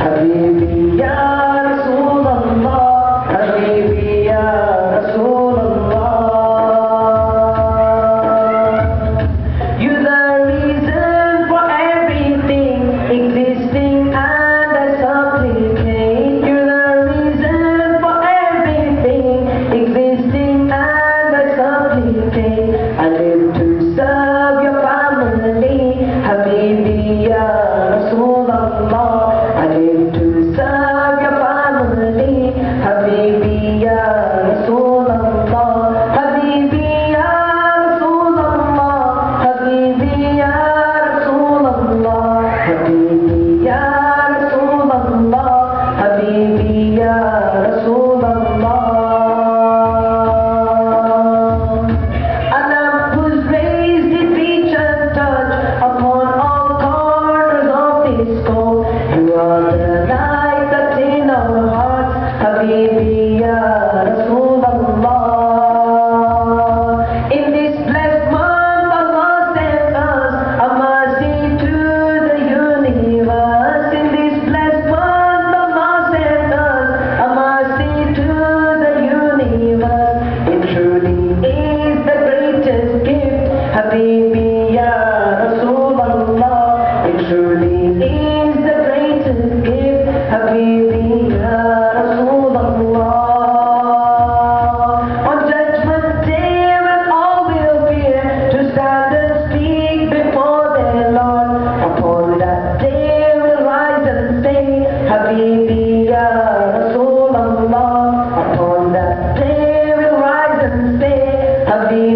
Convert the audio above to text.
Habibi, ya. Habibi Ya Rasulullah On that day we rise and say Habibi